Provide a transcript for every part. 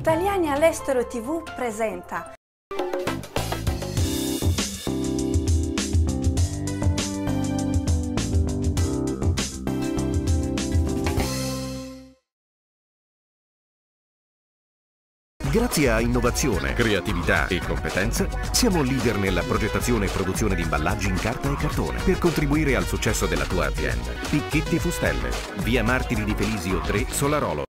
Italiani all'estero TV presenta Grazie a innovazione, creatività e competenze, siamo leader nella progettazione e produzione di imballaggi in carta e cartone per contribuire al successo della tua azienda. Picchetti Fustelle, via Martiri di Felisio 3, Solarolo.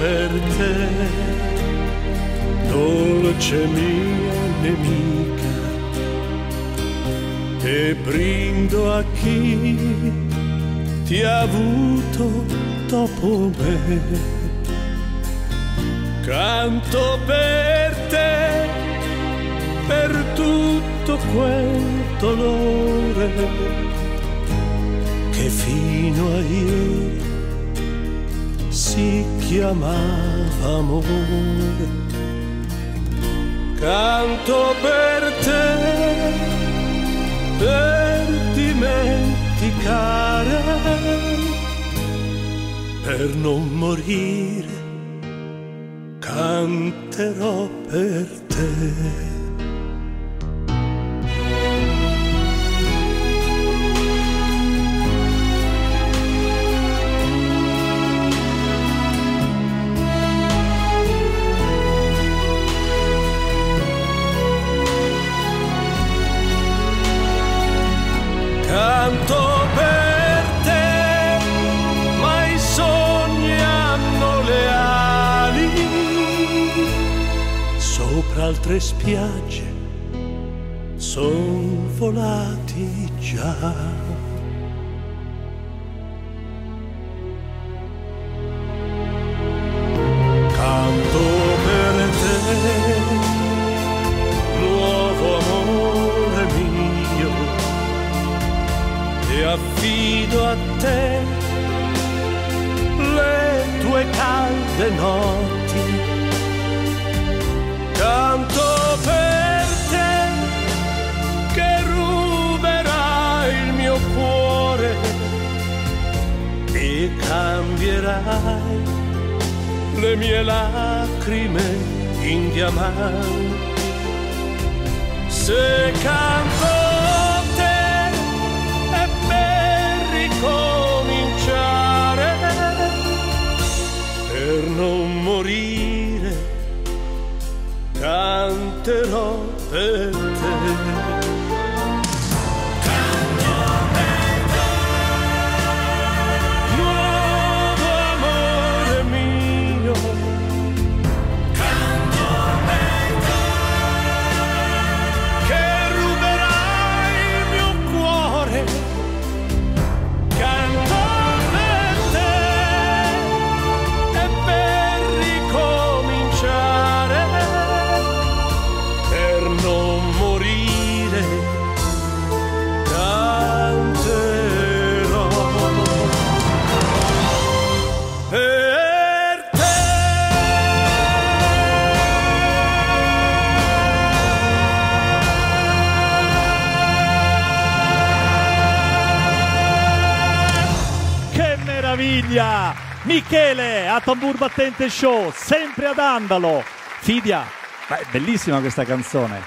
Per te, dolce mia nemica e brindo a chi ti ha avuto dopo me. Canto per te, per tutto quel dolore che fino a ieri si chiamava amore. Canto per te per dimenticare, per non morire, canterò per te. Altre spiagge son volati già. In diamanti. Se canto te è per ricominciare, per non morire, canterò per Michele a Tambur Battente Show, sempre ad Andalo. Fidia, beh, bellissima questa canzone.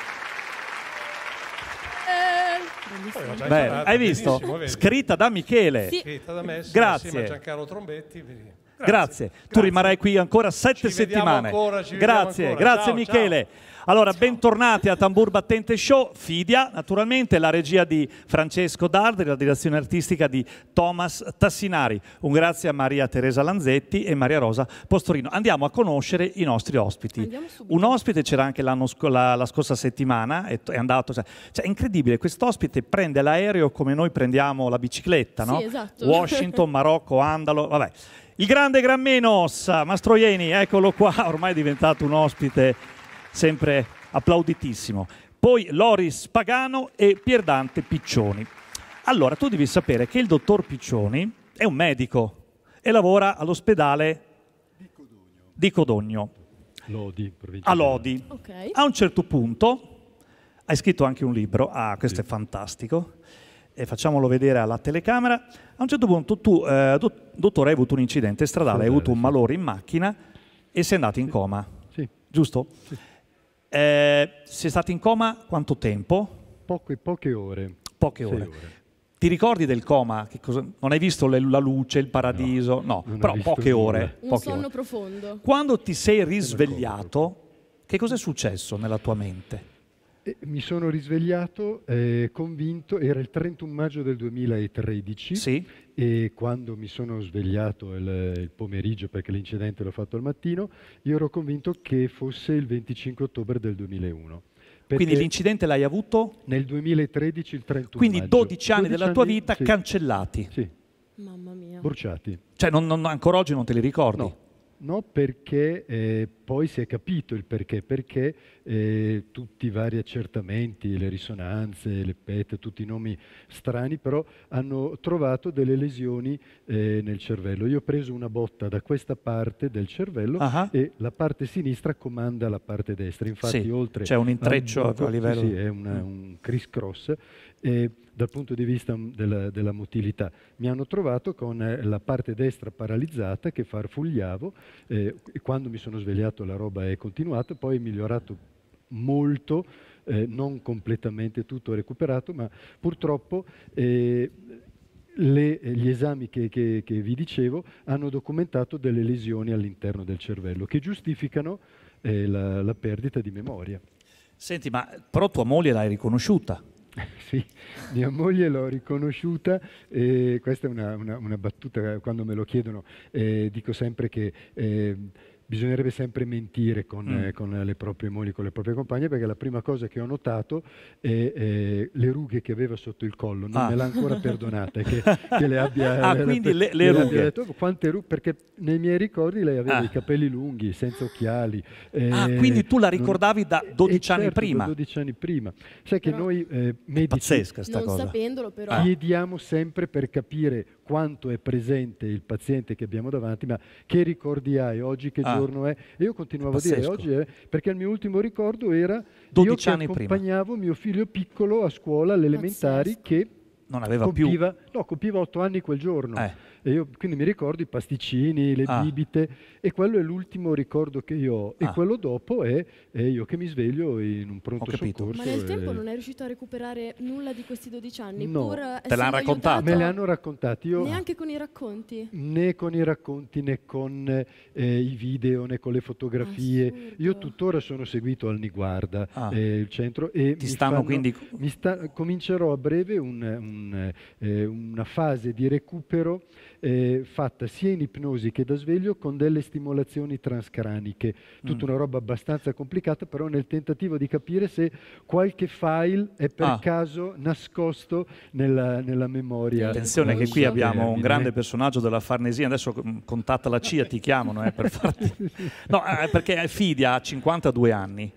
Già Beh, hai visto? Scritta da Michele. Sì. Scritta da me, sì, Grazie. Giancarlo Trombetti. vedi. Grazie. Tu rimarrai qui ancora sette Ci settimane. ancora, grazie, ancora. grazie Ciao, Michele. Allora, bentornati a Tambur Battente Show. Fidia, naturalmente, la regia di Francesco Dardi, la direzione artistica di Thomas Tassinari. Un grazie a Maria Teresa Lanzetti e Maria Rosa Postorino. Andiamo a conoscere i nostri ospiti. Un ospite c'era anche sc- la, la scorsa settimana, è, è andato. Cioè, è incredibile, quest'ospite prende l'aereo come noi prendiamo la bicicletta, Sì, no? esatto. Washington, Marocco, Andalo, vabbè. Il grande Gran Menos, Mastroieni, eccolo qua, ormai è diventato un ospite sempre applauditissimo. Poi Loris Pagano e Pierdante Piccioni. Allora, tu devi sapere che il dottor Piccioni è un medico e lavora all'ospedale di Codogno, Lodi, a di Lodi. Ok. A un certo punto hai scritto anche un libro, ah questo è fantastico, e facciamolo vedere alla telecamera. A un certo punto tu, eh, dott- dottore, hai avuto un incidente stradale, hai avuto un sì. malore in macchina e sei andato in coma, Sì, giusto? Eh, sei stato in coma quanto tempo? poche, poche ore. Poche Sei ore. Ti ricordi del coma? Che cosa- Non hai visto le- la luce, il paradiso? No, ho però poche ore. Un poche sonno ore. profondo. Quando ti sei risvegliato, che cosa è successo nella tua mente? E mi sono risvegliato eh, convinto, era il 31 maggio del 2013 Sì? E quando mi sono svegliato il, il pomeriggio perché l'incidente l'ho fatto al mattino, io ero convinto che fosse il 25 ottobre del 2001. Perché Quindi l'incidente l'hai avuto? nel 2013 il 31 Quindi maggio. 12 anni della tua anni, vita sì, cancellati. Sì, Mamma mia. bruciati. Cioè non- non- ancora oggi non te li ricordi? No, no, perché eh, poi si è capito il perché, perché eh, tutti i vari accertamenti, le risonanze, le PET, tutti i nomi strani, però hanno trovato delle lesioni eh, nel cervello. Io ho preso una botta da questa parte del cervello Ah. e la parte sinistra comanda la parte destra. Infatti, Sì, oltre c'è un intreccio al buco- a livello- sì, sì, è una- Mm. un criss cross. E dal punto di vista mm, della, della motilità mi hanno trovato con eh, la parte destra paralizzata che farfugliavo eh, quando mi sono svegliato la roba è continuata poi è migliorato molto eh, non completamente tutto recuperato ma purtroppo eh, le- gli esami che, che- che vi dicevo hanno documentato delle lesioni all'interno del cervello che giustificano eh, la, la perdita di memoria. Senti, ma però tua moglie l'hai riconosciuta. Sì, mia moglie l'ho riconosciuta e questa è una, una- una battuta, quando me lo chiedono eh, dico sempre che eh, bisognerebbe sempre mentire con, Mm. eh, con le proprie mogli, con le proprie compagne, perché la prima cosa che ho notato è eh, le rughe che aveva sotto il collo, non Ah. me l'ha ancora perdonata, che, che le abbia... Ah, le- quindi le- le rughe. detto, quante rughe, perché nei miei ricordi lei aveva Ah. i capelli lunghi, senza occhiali. Ah, eh, quindi tu la non- ricordavi da eh, 12 anni certo, da prima. 12 anni prima. Sai che Però- noi eh, medici Pazzesca sta non cosa. sapendolo però. chiediamo sempre per capire quanto è presente il paziente che abbiamo davanti, ma che ricordi hai oggi, che Giorno è? E io continuavo a dire oggi è perché il mio ultimo ricordo era io 12 che anni prima. accompagnavo mio figlio piccolo a scuola alle elementari Pazzesco. che Non aveva più... compiva, no, compiva 8 anni quel giorno. Eh. E io quindi mi ricordo i pasticcini, le Ah. bibite e quello è l'ultimo ricordo che io ho. E Ah. quello dopo è, è io che mi sveglio in un pronto soccorso. Ma nel tempo e- non è riuscito a recuperare nulla di questi 12 anni, No. pur Te l'hanno raccontato? Me le hanno raccontati. Io Neanche con i racconti. né con i racconti né con eh, i video né con le fotografie. Assurdo. Io tuttora sono seguito al Niguarda, Ah. eh, il centro, e Ti mi stanno fanno- quindi... mi sta- comincerò a breve un- un, eh, una fase di recupero eh, fatta sia in ipnosi che da sveglio con delle stimolazioni transcraniche. Tutta Mm. una roba abbastanza complicata, però nel tentativo di capire se qualche file è per Ah. caso nascosto nella, nella memoria. Attenzione che qui abbiamo un grande personaggio della Farnesina, adesso contatta la CIA, ti chiamano eh, per farti... No, eh, perché Fidia ha 52 anni.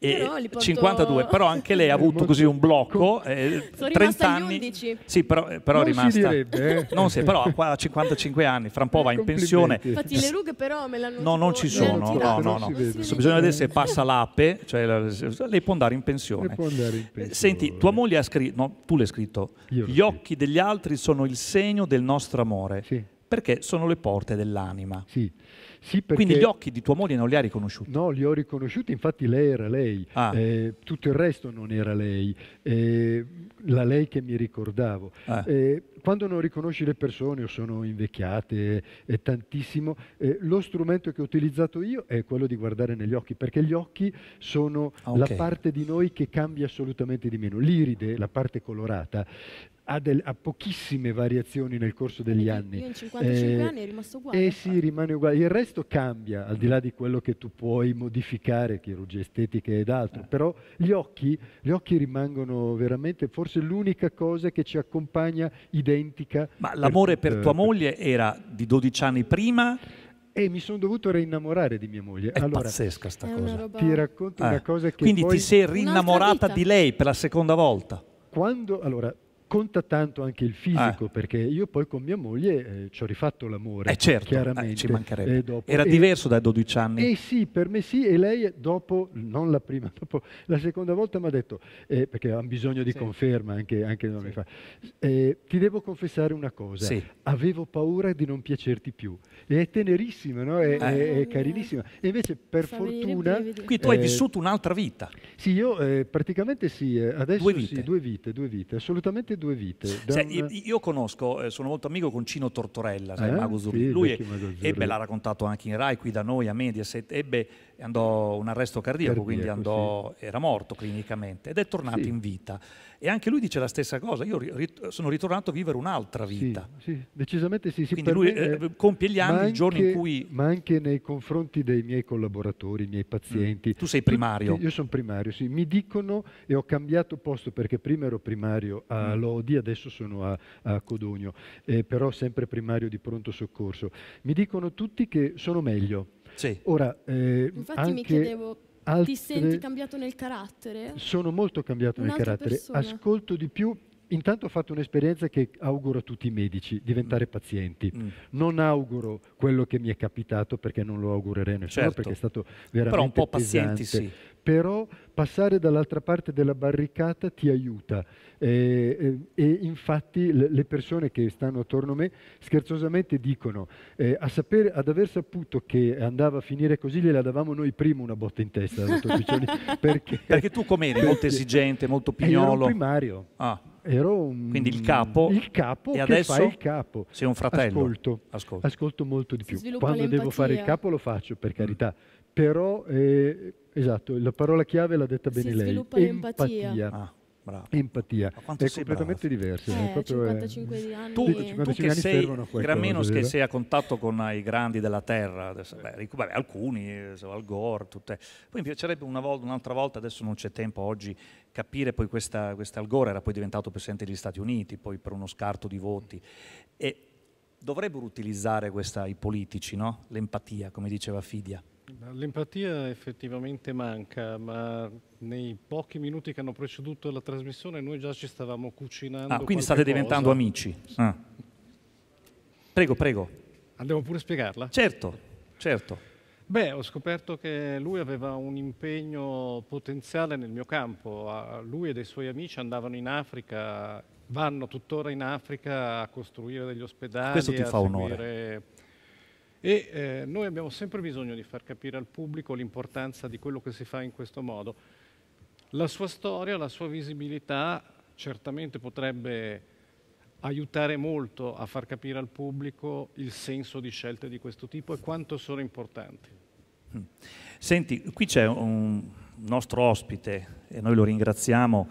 E Però li porto- 52, però anche lei ha avuto così un blocco, eh, Sono 30 rimasta agli anni. 11. Sì, però, eh, però è Non si rimasta. direbbe, eh. Non si, però ha qua 55 anni, fra un po' va in pensione. Infatti le rughe però me l'hanno No, non ci sono, no, no, no. si. Adesso bisogna vedere se passa l'ape, cioè la- lei può andare in pensione. Può andare in Eh, pensione. Senti, tua moglie ha scritto, no, tu l'hai scritto, Io gli scritto. occhi degli altri sono il segno del nostro amore. Sì. perché sono le porte dell'anima. Sì. Sì, perché... Quindi gli occhi di tua moglie non li ha riconosciuti? No, li ho riconosciuti, infatti lei era lei, Ah. eh, tutto il resto non era lei, eh, la lei che mi ricordavo. Ah. Eh, quando non riconosci le persone o sono invecchiate eh, tantissimo, eh, lo strumento che ho utilizzato io è quello di guardare negli occhi, perché gli occhi sono Ah, la ok. parte di noi che cambia assolutamente di meno. L'iride, la parte colorata, ha, del- ha pochissime variazioni nel corso degli anni. Io in 55 Eh, anni è rimasto uguale. eh sì, rimane uguale. Il resto cambia, al di là di quello che tu puoi modificare, chirurgie estetiche ed altro. Però gli occhi, gli occhi rimangono veramente forse l'unica cosa che ci accompagna identica. Ma l'amore tut- per tua moglie era di 12 anni prima? E mi sono dovuto reinnamorare di mia moglie. È allora, pazzesca sta cosa. roba... ti racconto Eh. una cosa che Quindi poi ti sei rinnamorata di lei per la seconda volta? quando allora conta tanto anche il fisico Eh. perché io poi con mia moglie eh, ci ho rifatto l'amore Eh certo, chiaramente eh, ci mancherebbe. eh, dopo. Era E- diverso dai 12 anni? Eh sì, per me sì, e lei dopo, non la prima, dopo la seconda volta mi ha detto, eh, perché hanno bisogno di conferma anche, anche non mi fa, eh, ti devo confessare una cosa, Sì. avevo paura di non piacerti più, e è tenerissima, no? è, è- è carinissima, e invece per i fortuna. Quindi tu hai Eh, vissuto un'altra vita. sì, io eh, praticamente sì, adesso Due vite. sì, due vite, due vite, assolutamente due vite. Da una- io, conosco, eh, sono molto amico con Cino Tortorella, sai, Eh? mago Sì, Zurli. il Lui Zurli. ebbe, l'ha raccontato anche in Rai, qui da noi a Mediaset, ebbe, andò un arresto cardiaco, quindi andò, era morto clinicamente ed è tornato Sì. in vita. E anche lui dice la stessa cosa, io ri- rit- sono ritornato a vivere un'altra Sì, vita. sì, decisamente sì. sì, Quindi lui, me, eh, compie gli anni ma il giorno in anche- cui- Ma anche nei confronti dei miei collaboratori, i miei pazienti. Tu sei primario. io sono primario, sì. Mi dicono, e ho cambiato posto perché prima ero primario a Mm. Lodi, adesso sono a, a Codogno, eh, però sempre primario di pronto soccorso. Mi dicono tutti che sono meglio. Sì. Ora, eh, Infatti anche mi chiedevo, altre- ti senti cambiato nel carattere? sono molto cambiato nel carattere, persona. ascolto di più. Intanto ho fatto un'esperienza che auguro a tutti i medici, diventare pazienti. Mm. Non auguro quello che mi è capitato perché non lo augurerei a nessuno Certo. perché è stato veramente Però un po' pesante. pazienti, sì. Però passare dall'altra parte della barricata ti aiuta. Eh, eh, e infatti le le persone che stanno attorno a me scherzosamente dicono eh, a sapere, ad aver saputo che andava a finire così gliela davamo noi prima una botta in testa perché, Perché tu com'eri? Molto esigente, molto io ero pignolo? primario. Ah, Ero un- Quindi il capo? Il capo E che adesso? fa il capo. sei un fratello? Ascolto. Ascolta. Ascolto molto di più. Quando devo fare il l'empatia. capo lo faccio, Mm. per carità. Però, eh, esatto, la parola chiave l'ha detta Si bene lei. sviluppa l'empatia. Empatia. Ah, bravo. Empatia. Ma quanto È sei completamente diversa. è Eh, proprio, eh, 55 di anni. Tu, Sì, tu 55 che anni sei meno che sei a contatto con i grandi della terra, adesso, beh, vabbè, alcuni, eh, Al Gore, tutte. Poi mi piacerebbe una volta, un'altra volta, adesso non c'è tempo oggi, capire poi questa, questa Al Gore era poi diventato presidente degli Stati Uniti, poi per uno scarto di voti. E dovrebbero utilizzare questa i politici, no? L'empatia, come diceva Fidia. L'empatia effettivamente manca, ma nei pochi minuti che hanno preceduto la trasmissione noi già ci stavamo cucinando. Ah, quindi state diventando cosa. amici. Ah. Prego, prego. Andiamo pure a spiegarla? Certo, certo. Beh, ho scoperto che lui aveva un impegno potenziale nel mio campo. Lui e dei suoi amici andavano in Africa, vanno tuttora in Africa a costruire degli ospedali. Questo ti a fa onore. E eh, noi abbiamo sempre bisogno di far capire al pubblico l'importanza di quello che si fa in questo modo. La sua storia, la sua visibilità certamente potrebbe aiutare molto a far capire al pubblico il senso di scelte di questo tipo e quanto sono importanti. Senti, qui c'è un nostro ospite e noi lo ringraziamo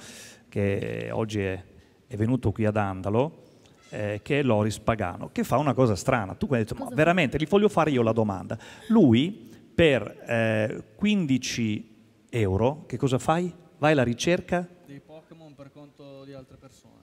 che oggi è, è venuto qui ad Andalo, eh, che è Loris Pagano, che fa una cosa strana. Tu hai detto, ma veramente, gli voglio fare io la domanda. Lui per eh, 15 euro, che cosa fai? Vai alla ricerca? dei Pokémon per conto di altre persone.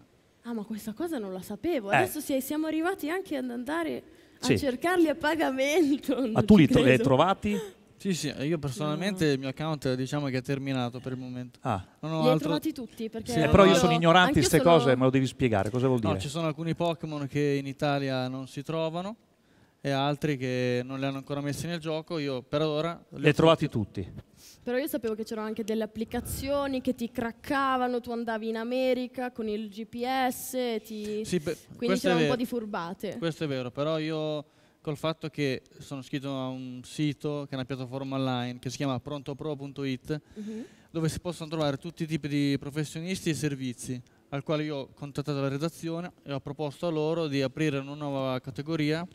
Ah, ma questa cosa non la sapevo. Eh. Adesso si- siamo arrivati anche ad andare a Sì. cercarli a pagamento. Ma Non tu ci li, hai trovati? Sì, sì, io personalmente il mio account diciamo che è terminato per il momento. Ah. Non ho Li hai altro... trovati tutti? Perché Sì, Eh, però io no, sono ignorante di queste sono- cose, me lo devi spiegare, cosa vuol dire? No, ci sono alcuni Pokémon che in Italia non si trovano e altri che non li hanno ancora messi nel gioco. Io per ora li hai trovati tutti? Però io sapevo che c'erano anche delle applicazioni che ti craccavano, tu andavi in America con il GPS, e ti... Sì, beh, quindi c'erano un po' di furbate. Questo è vero, però io col fatto che sono iscritto a un sito che è una piattaforma online che si chiama prontopro.it Mhm. dove si possono trovare tutti i tipi di professionisti e servizi al quale io ho contattato la redazione e ho proposto a loro di aprire una nuova categoria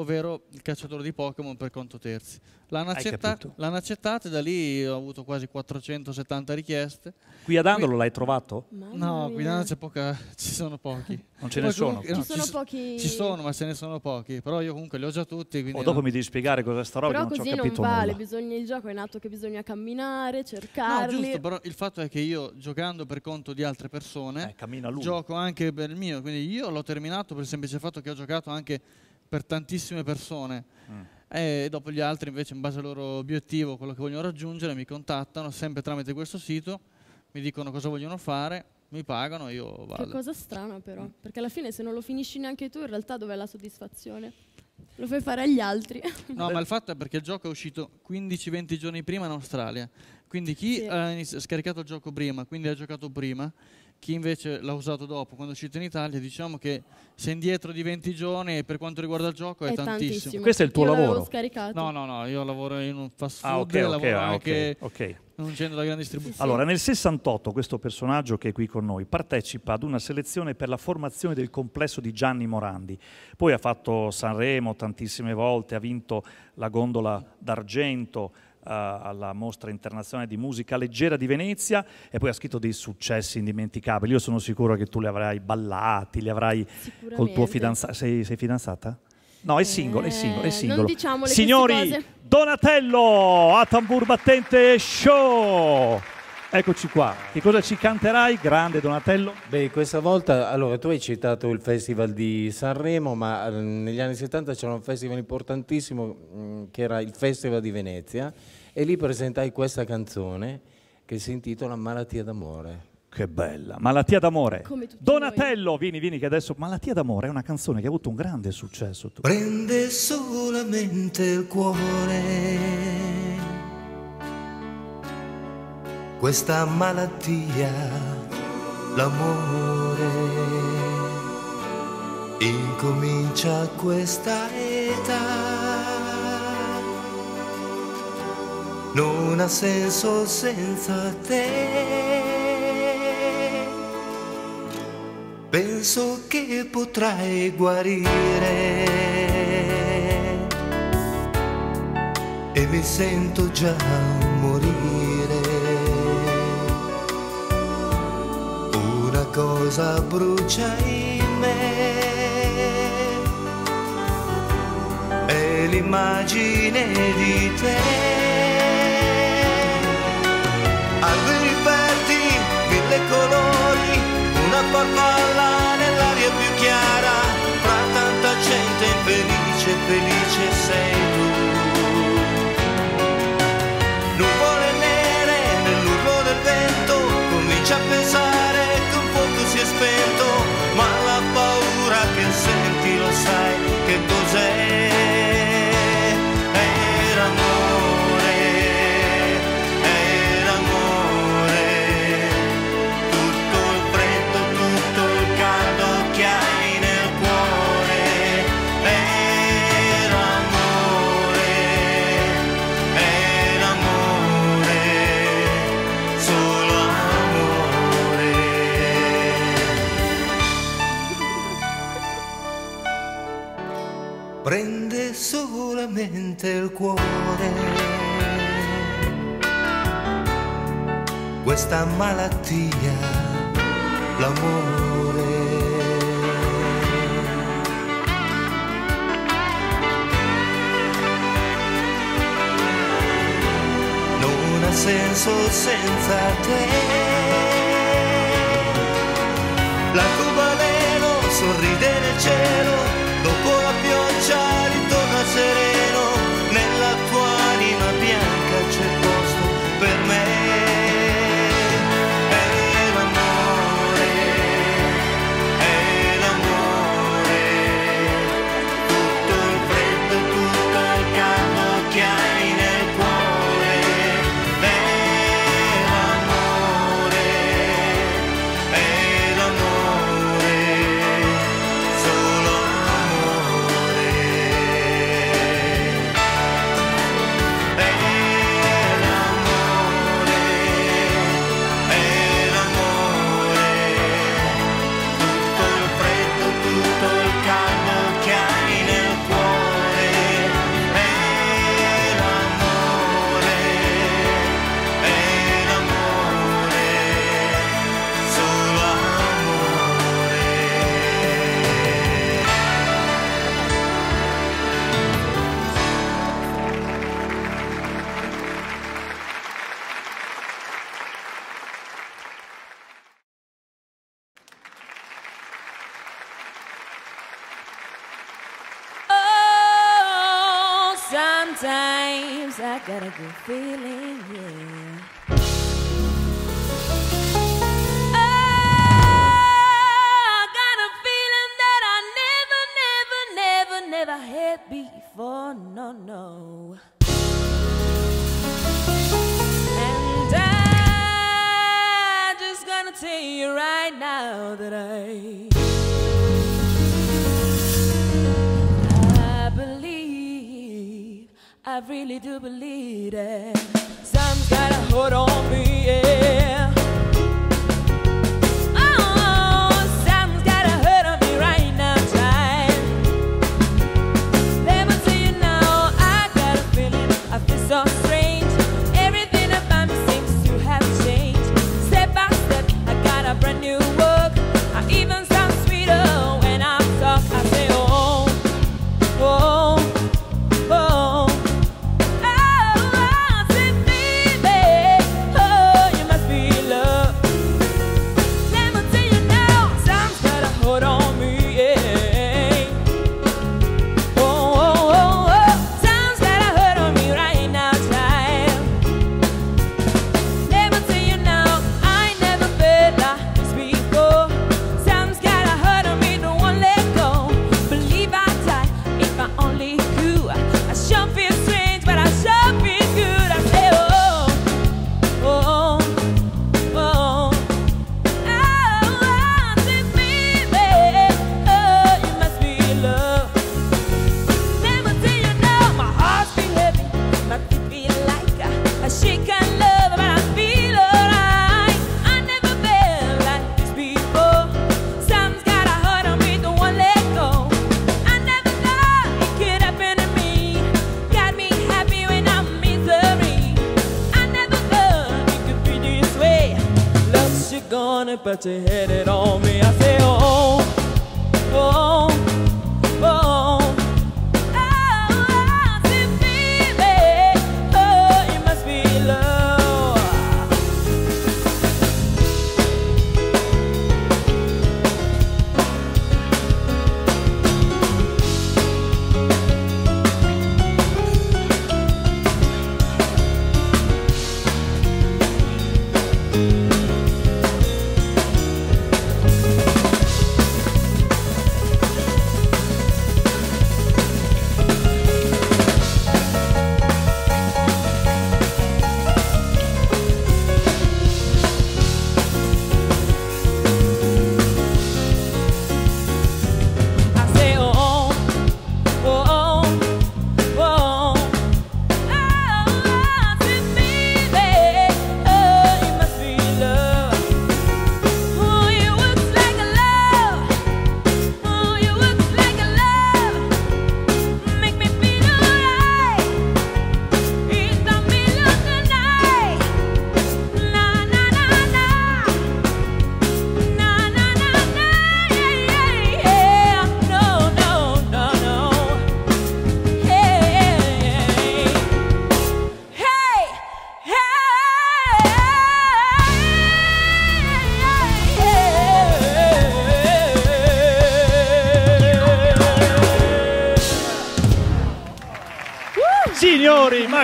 ovvero il cacciatore di Pokémon per conto terzi. L'hanno, accetta- l'hanno accettato e da lì ho avuto quasi 470 richieste. Qui ad Andolo l'hai trovato? Mamma No, qui da c'è poca, ci sono pochi. Non ce ne Poi sono. comunque- no, Ci sono so- pochi... Ci sono, ma ce ne sono pochi. Però io comunque li ho già tutti. Quindi O dopo no. mi devi spiegare cos'è sta roba, Però non ci così ho non capito vale, nulla. bisogna, il gioco è nato che bisogna camminare, No, cercarli. giusto, però il fatto è che io giocando per conto di altre persone Eh, cammina lui. gioco anche per il mio, quindi io l'ho terminato per il semplice fatto che ho giocato anche per tantissime persone. Mm. E dopo gli altri invece in base al loro obiettivo, quello che vogliono raggiungere, mi contattano sempre tramite questo sito, mi dicono cosa vogliono fare, mi pagano e io Che vado. cosa strana però, perché alla fine se non lo finisci neanche tu, in realtà dov'è la soddisfazione? Lo fai fare agli altri. No, ma il fatto è perché il gioco è uscito 15-20 giorni prima in Australia. Quindi chi Sì. ha scaricato il gioco prima, quindi ha giocato prima, chi invece l'ha usato dopo, quando è uscito in Italia, diciamo che sei indietro di 20 giorni e per quanto riguarda il gioco è, è tantissimo. tantissimo. Questo è il tuo Io lavoro? scaricato. No, no, no, io lavoro in un fast food, Ah, ok, ok, lavoro ah, ok, anche ok. in un centro da grande distribuzione. Allora, nel 68 questo personaggio che è qui con noi partecipa ad una selezione per la formazione del complesso di Gianni Morandi. Poi ha fatto Sanremo tantissime volte, ha vinto la gondola d'argento alla mostra internazionale di musica leggera di Venezia e poi ha scritto dei successi indimenticabili. Io sono sicuro che tu li avrai ballati, li avrai col tuo fidanzato. Sei, sei fidanzata? No, è singolo, è singolo, è Eh, singolo. Signori. Donatello a tambur battente show. Eccoci qua. Che cosa ci canterai, grande Donatello? Beh, questa volta, allora tu hai citato il Festival di Sanremo, ma eh, negli anni 70 c'era un festival importantissimo mh, che era il Festival di Venezia e lì presentai questa canzone che si intitola Malattia d'amore. Che bella, Malattia d'amore. Come tutti Donatello, vieni, vieni che adesso Malattia d'amore è una canzone che ha avuto un grande successo. Tu. prende solamente il cuore. Questa malattia, l'amore, incomincia questa età. Non ha senso senza te. Penso che potrai guarire e mi sento già Una cosa brucia in me, è l'immagine di te. Alberi verdi, mille colori, una farfalla nell'aria più chiara, fra tanta gente infelice, felice sei tu. Nuvole nere nell'urlo del vento, comincia a pensare spento, ma la paura che senti lo sai che cos'è? Solamente il cuore. Questa malattia, l'amore. non ha senso senza te. L'arcobaleno sorride nel cielo, dopo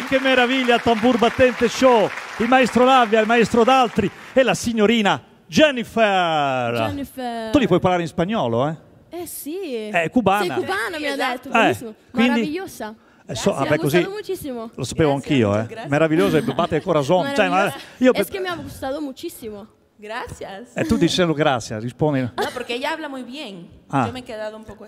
che meraviglia, tambur battente show, il maestro Lavia, il maestro D'Altri e la signorina Jennifer. Jennifer. Tu li puoi parlare in spagnolo, eh? Eh sì. È cubana. Sei cubana, mi ha detto. Eh, Bellissimo. quindi- Meravigliosa. Eh, so- Grazie, vabbè, mi ha così- muchísimo. Lo sapevo anch'io, eh. Meraviglioso e batte il corazon. Cioè, ma io Es que me ha gustado muchísimo. Gracias. E tu dicendo grazie, rispondi. No, porque ella habla muy bien. Ah.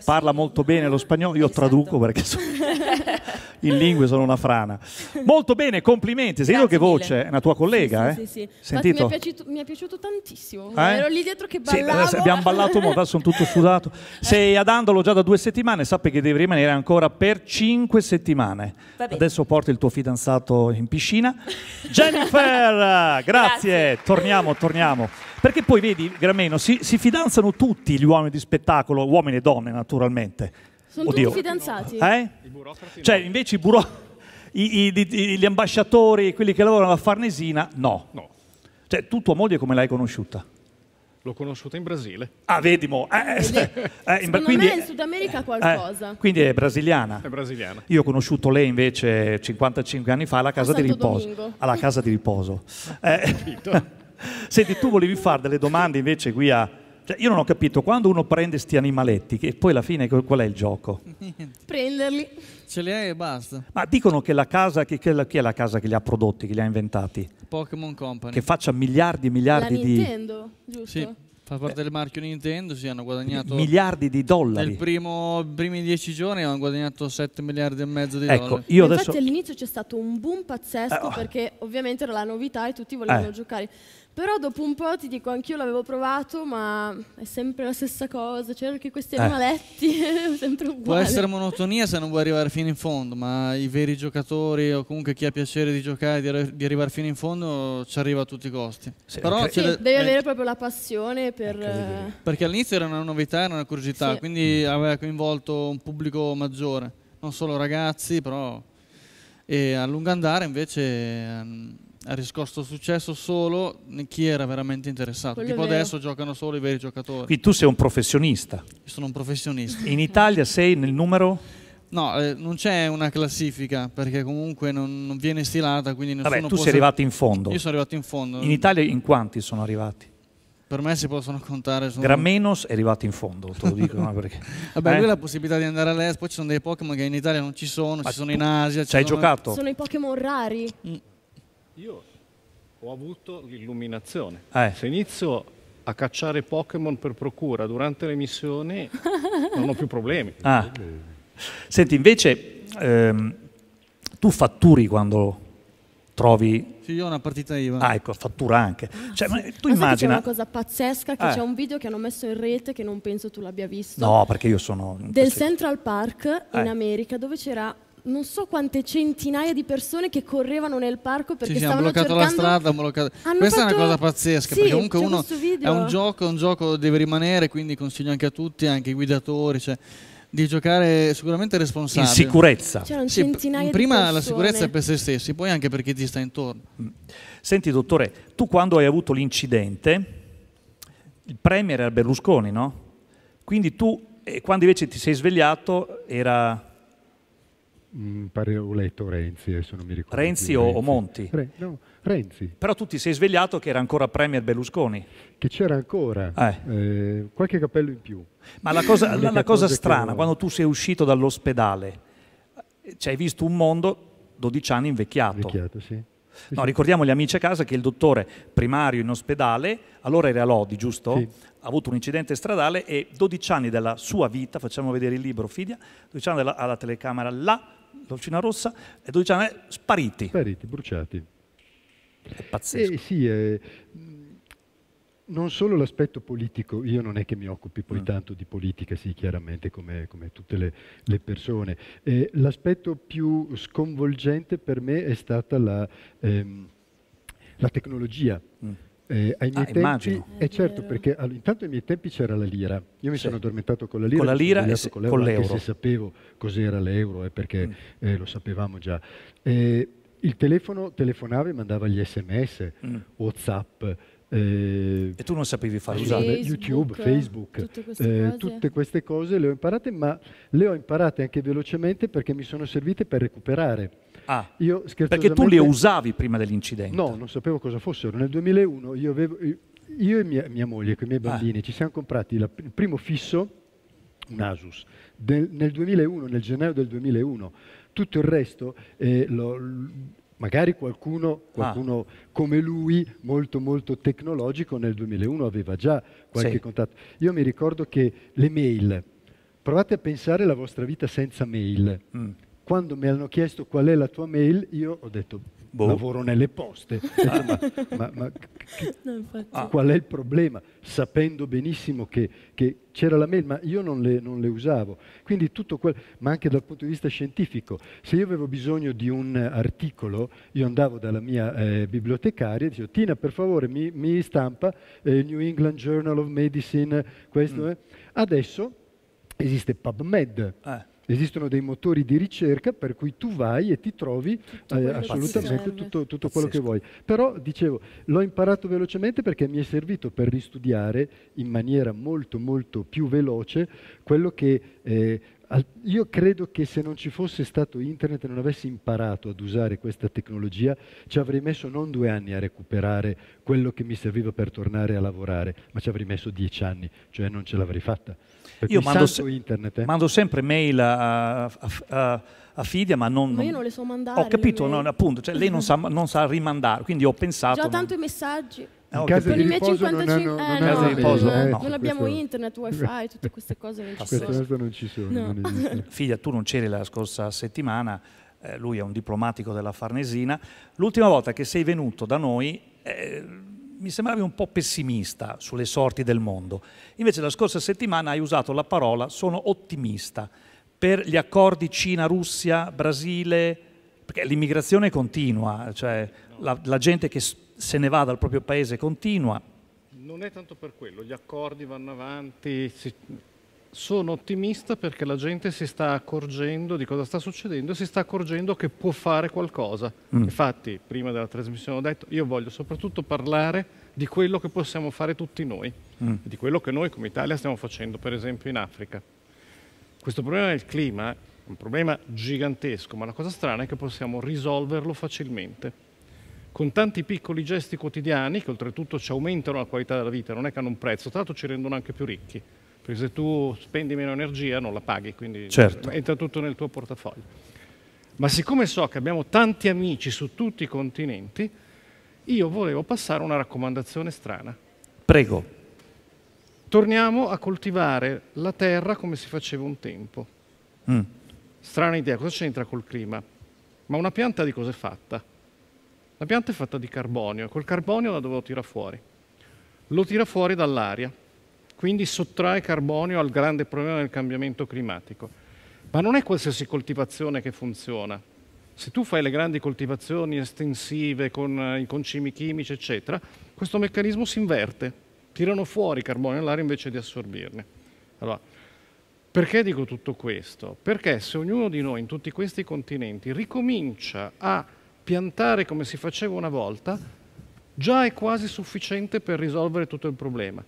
Parla molto bene lo spagnolo, io traduco perché so- in lingue sono una frana. Molto bene, complimenti. Sentito che voce, è una tua collega, Sì, eh? sì, sì. Sentito? Mi è, piaciuto, mi è piaciuto tantissimo. Eh? Ero lì dietro che Sì, ballavo. adesso abbiamo ballato molto, adesso sono tutto sudato. Sei ad Andolo già da due settimane, sappi che devi rimanere ancora per cinque settimane. Adesso porti il tuo fidanzato in piscina. Jennifer, grazie. Torniamo, torniamo. Perché poi vedi, Grameno, si, si fidanzano tutti gli uomini di spettacolo, uomini e donne naturalmente. Sono Oddio. tutti fidanzati. Eh? Cioè, invece i buro- i- i- i- gli ambasciatori, quelli che lavorano alla Farnesina, no. Cioè, tu tua moglie come l'hai conosciuta? L'ho conosciuta in Brasile. Ah, vedi, mo. Eh, eh. Eh, in- Secondo quindi, me in Sud America qualcosa. eh, quindi è brasiliana. È brasiliana. Io ho conosciuto lei invece 55 anni fa alla casa di riposo. Alla casa di riposo. Senti, tu volevi fare delle domande invece qui a... Cioè, io non ho capito, quando uno prende sti animaletti, che poi alla fine qual è il gioco? Prenderli. Ce li hai e basta. Ma dicono che la casa, che, che la- chi è la casa che li ha prodotti, che li ha inventati? Pokémon Company. Che faccia miliardi e La miliardi di... Nintendo, giusto? Sì, fa parte del marchio Nintendo, sì, hanno guadagnato... miliardi di dollari. Nel primo, primi dieci giorni hanno guadagnato 7 miliardi e mezzo di Ecco, dollari. io Infatti adesso... all'inizio c'è stato un boom pazzesco Eh, oh. perché ovviamente era la novità e tutti volevano Eh. giocare. Però dopo un po' ti dico, anch'io l'avevo provato, ma è sempre la stessa cosa. C'erano anche questi Eh. animaletti, è sempre uguale. Può essere monotonia se non vuoi arrivare fino in fondo, ma i veri giocatori o comunque chi ha piacere di giocare, di, arri- di arrivare fino in fondo, ci arriva a tutti i costi. Sì, Però. Sì, devi eh, avere proprio la passione per... Perché all'inizio era una novità, era una curiosità, Sì. quindi aveva coinvolto un pubblico maggiore, non solo ragazzi, però... E a lungo andare invece ehm, ha riscosso successo solo chi era veramente interessato. Quello tipo adesso giocano solo i veri giocatori. Quindi tu sei un professionista. Io sono un professionista. In Italia sei nel numero... No, eh, non c'è una classifica perché comunque non, non viene stilata, quindi nessuno Vabbè, tu può sei arrivato in fondo. Io sono arrivato in fondo. In Italia in quanti sono arrivati? Per me si possono contare. Sono... Gramenos è arrivato in fondo, te lo dico. no, perché... Vabbè, Eh? lui ha la possibilità di andare all'Expo, ci sono dei Pokémon che in Italia non ci sono, Ma ci sono in Asia. ci hai sono- giocato? Sono i Pokémon rari. Io ho avuto l'illuminazione. Eh. Se inizio a cacciare Pokémon per procura durante le missioni, non ho più problemi. Ah. Senti, invece, ehm, tu fatturi quando trovi... Sì, io ho una partita IVA. Ah, ecco, fattura anche. Cioè, ma tu Ma che c'è immagina... una cosa pazzesca, che Eh. c'è un video che hanno messo in rete che non penso tu l'abbia visto. No, perché io sono... in del Central Park in Eh. America dove c'era non so quante centinaia di persone che correvano nel parco perché Sì, sì, hanno stavano bloccato cercando la strada, hanno bloccato- Hanno Questa è fatto- una cosa pazzesca, Sì, perché comunque uno è un gioco, è un gioco deve rimanere, quindi consiglio anche a tutti, anche ai guidatori, cioè, di giocare sicuramente In responsabile. sicurezza. c'erano Sì, centinaia di prima persone la sicurezza è per se stessi, poi anche per chi ti sta intorno. Senti, dottore, tu quando hai avuto l'incidente, il premier era Berlusconi, no? Quindi tu, eh, quando invece ti sei svegliato, era Mm, pare ho letto Renzi, adesso non mi ricordo. Renzi più, o- Monti? Re- no, Renzi, Però tu ti sei svegliato che era ancora premier Berlusconi. che c'era ancora Eh. eh, qualche capello in più. Ma la cosa, la- la cosa che strana, ho- quando tu sei uscito dall'ospedale, ci hai visto un mondo 12 anni invecchiato. Invecchiato, sì. Sì, No, sì. ricordiamo agli amici a casa che il dottore primario in ospedale, allora era Lodi, giusto? Sì. Ha avuto un incidente stradale e 12 anni della sua vita, facciamo vedere il libro, Fidia, 12 anni della- alla telecamera là, l'Ocina Rossa, e 12 anni spariti. Spariti, bruciati. È pazzesco. Eh, sì, eh, non solo l'aspetto politico, io non è che mi occupi Mm. poi tanto di politica, sì, chiaramente come, come tutte le, le persone. Eh, l'aspetto più sconvolgente per me è stata la, ehm, la tecnologia. Mm. Eh, ai miei Ah, tempi, immagino. eh, certo, perché all- intanto ai miei tempi c'era la lira. Io mi Sì. sono addormentato con la lira, Con la lira e se- con con l'euro, l'euro. anche se sapevo cos'era l'euro, eh, perché Mm. eh, lo sapevamo già. Eh, il telefono telefonava e mandava gli sms, Mm. Whatsapp, eh, E tu non sapevi fare Usare. YouTube, Facebook, tutte queste eh, tutte queste cose le ho imparate, ma le ho imparate anche velocemente perché mi sono servite per recuperare. Ah, Io perché tu le usavi prima dell'incidente. No, non sapevo cosa fossero. Nel 2001 io, avevo, io e mia, mia moglie con i miei Ah. bambini ci siamo comprati la- il primo fisso, un Asus, del- nel 2001, nel gennaio del 2001. Tutto il resto, eh, lo- magari qualcuno, qualcuno come lui, molto molto tecnologico, nel 2001 aveva già qualche Sì. contatto. Io mi ricordo che le mail, provate a pensare alla vostra vita senza mail. Mm. Quando mi hanno chiesto qual è la tua mail, io ho detto Boh. lavoro nelle poste. Detto, ma, ma- ma che- No. Ah. qual è il problema? Sapendo benissimo che, che c'era la mail, ma io non le, non le usavo. Quindi tutto quel, ma anche dal punto di vista scientifico, se io avevo bisogno di un articolo, io andavo dalla mia eh, bibliotecaria e dicevo, Tina, per favore, mi, mi stampa eh, New England Journal of Medicine, questo Mm. eh." Adesso esiste PubMed. Eh. Esistono dei motori di ricerca per cui tu vai e ti trovi eh, assolutamente tutto, tutto quello che vuoi. Però, dicevo, l'ho imparato velocemente perché mi è servito per ristudiare in maniera molto, molto più veloce quello che... eh, io credo che se non ci fosse stato internet e non avessi imparato ad usare questa tecnologia, ci avrei messo non due anni a recuperare quello che mi serviva per tornare a lavorare, ma ci avrei messo dieci anni, cioè non ce l'avrei fatta. Per Io mando, se- internet. eh. mando sempre mail a, a- a- a Fidia, ma non... Ma io non- non le so mandare. Ho capito, le no, mail. appunto, cioè lei non sa, non sa rimandare, quindi ho pensato... Già non- tanto i messaggi. Eh, ho In casa di i miei riposo non 55 hanno- non eh, hanno no, Casa di riposo, eh, no. non abbiamo Questo- internet, wifi, tutte queste cose non ci sono. adesso non ci sono, No. non. Figlia, tu non c'eri la scorsa settimana, eh, lui è un diplomatico della Farnesina. L'ultima volta che sei venuto da noi eh, mi sembravi un po' pessimista sulle sorti del mondo. Invece la scorsa settimana hai usato la parola sono ottimista per gli accordi Cina-Russia, Brasile, perché l'immigrazione continua, cioè la, la gente che se ne va dal proprio paese continua. Non è tanto per quello, gli accordi vanno avanti. si- Sono ottimista perché la gente si sta accorgendo di cosa sta succedendo e si sta accorgendo che può fare qualcosa. Mm. Infatti, prima della trasmissione ho detto, io voglio soprattutto parlare di quello che possiamo fare tutti noi, Mm. di quello che noi come Italia stiamo facendo, per esempio in Africa. Questo problema del clima è un problema gigantesco, ma la cosa strana è che possiamo risolverlo facilmente con tanti piccoli gesti quotidiani che oltretutto ci aumentano la qualità della vita, non è che hanno un prezzo, tra l'altro ci rendono anche più ricchi, perché se tu spendi meno energia non la paghi, quindi Certo. entra tutto nel tuo portafoglio. Ma siccome so che abbiamo tanti amici su tutti i continenti, io volevo passare una raccomandazione strana. Prego. Torniamo a coltivare la terra come si faceva un tempo. Mm. Strana idea, cosa c'entra col clima? Ma una pianta di cosa è fatta? La pianta è fatta di carbonio e col carbonio da dove lo tira fuori? Lo tira fuori dall'aria, quindi sottrae carbonio al grande problema del cambiamento climatico. Ma non è qualsiasi coltivazione che funziona. Se tu fai le grandi coltivazioni estensive con eh, i concimi chimici, eccetera, questo meccanismo si inverte. Tirano fuori carbonio dall'aria invece di assorbirne. Allora, perché dico tutto questo? Perché se ognuno di noi in tutti questi continenti ricomincia a piantare come si faceva una volta, già è quasi sufficiente per risolvere tutto il problema.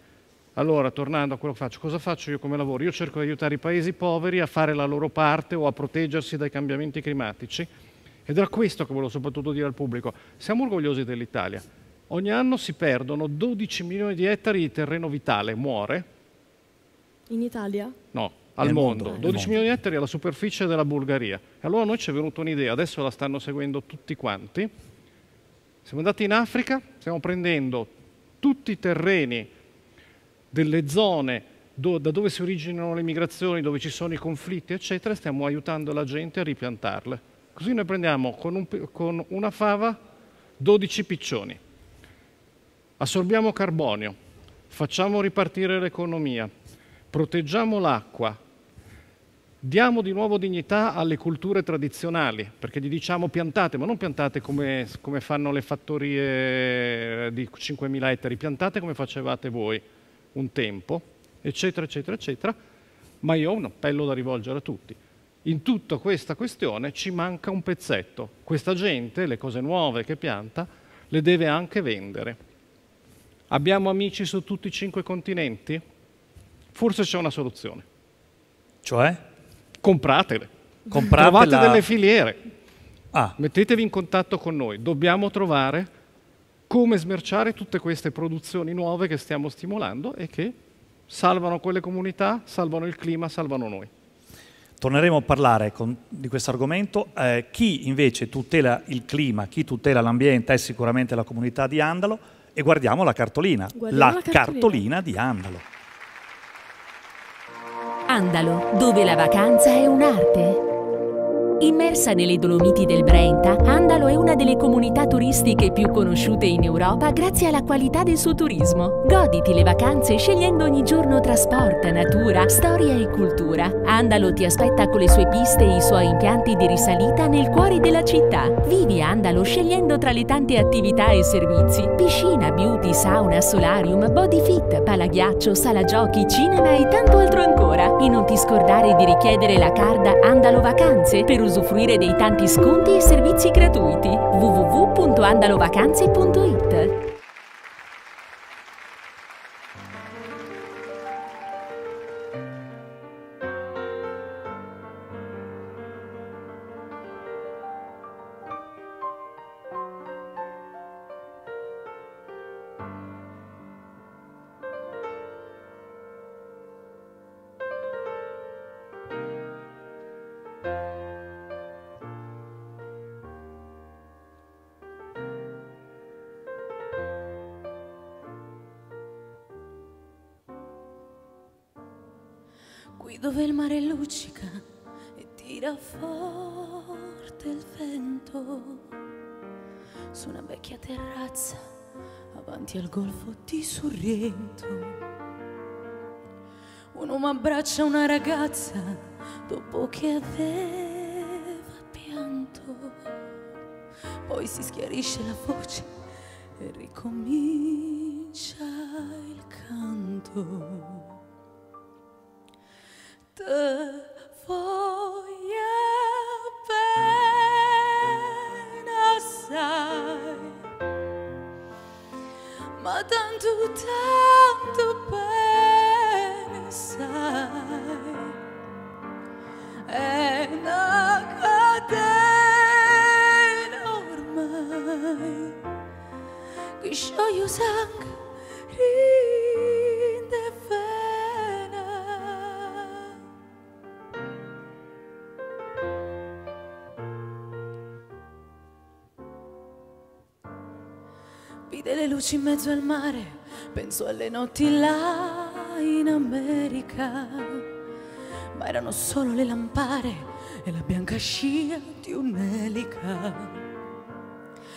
Allora, tornando a quello che faccio, cosa faccio io come lavoro? Io cerco di aiutare i paesi poveri a fare la loro parte o a proteggersi dai cambiamenti climatici. Ed era questo che volevo soprattutto dire al pubblico. Siamo orgogliosi dell'Italia. Ogni anno si perdono 12 milioni di ettari di terreno vitale, muore, In Italia? No, al mondo. mondo, nel 12 mondo. milioni di ettari alla superficie della Bulgaria. E allora noi ci è venuta un'idea, adesso la stanno seguendo tutti quanti. Siamo andati in Africa, stiamo prendendo tutti i terreni delle zone do- da dove si originano le migrazioni, dove ci sono i conflitti, eccetera, e stiamo aiutando la gente a ripiantarle. Così noi prendiamo con, un con una fava 12 piccioni, assorbiamo carbonio, facciamo ripartire l'economia, proteggiamo l'acqua, diamo di nuovo dignità alle culture tradizionali, perché gli diciamo piantate, ma non piantate come, come fanno le fattorie di 5.000 ettari, piantate come facevate voi un tempo, eccetera, eccetera, eccetera, ma io ho un appello da rivolgere a tutti. In tutta questa questione ci manca un pezzetto. Questa gente, le cose nuove che pianta, le deve anche vendere. Abbiamo amici su tutti i cinque continenti? Forse c'è una soluzione. Cioè? Compratele. Comprate Trovate la- delle filiere. Ah. Mettetevi in contatto con noi. Dobbiamo trovare come smerciare tutte queste produzioni nuove che stiamo stimolando e che salvano quelle comunità, salvano il clima, salvano noi. Torneremo a parlare con- di questo argomento. Eh, chi invece tutela il clima, chi tutela l'ambiente è sicuramente la comunità di Andalo e guardiamo la cartolina, Guardiamo la, la cartolina. cartolina di Andalo. Andalo, dove la vacanza è un'arte. Immersa nelle Dolomiti del Brenta, Andalo è una delle comunità turistiche più conosciute in Europa grazie alla qualità del suo turismo. Goditi le vacanze scegliendo ogni giorno tra sport, natura, storia e cultura. Andalo ti aspetta con le sue piste e i suoi impianti di risalita nel cuore della città. Vivi Andalo scegliendo tra le tante attività e servizi. Piscina, beauty, sauna, solarium, body fit, palaghiaccio, sala giochi, cinema e tanto altro ancora. E non ti scordare di richiedere la card Andalo Vacanze per usufruire dei tanti sconti e servizi gratuiti. www.andalovacanze.it dove il mare luccica e tira forte il vento, su una vecchia terrazza avanti al golfo di Sorrento. Un uomo abbraccia una ragazza dopo che aveva pianto, poi si schiarisce la voce e ricomincia il canto. Luci in mezzo al mare, pensò alle notti là in America, ma erano solo le lampare e la bianca scia di un'elica.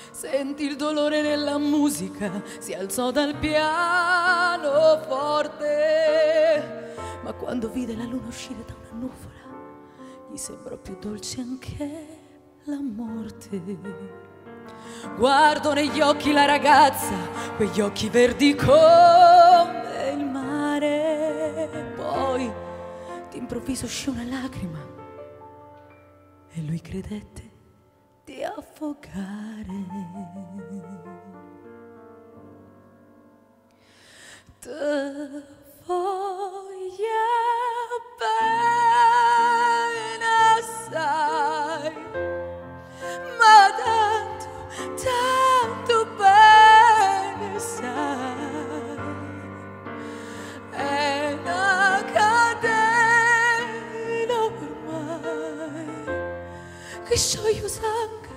Sentì il dolore nella musica, si alzò dal piano forte, ma quando vide la luna uscire da una nuvola, gli sembrò più dolce anche la morte. Guardo negli occhi la ragazza, quegli occhi verdi come il mare. Poi d'improvviso uscì una lacrima e lui credette di affogare. Te voglio bene che scioglie sangue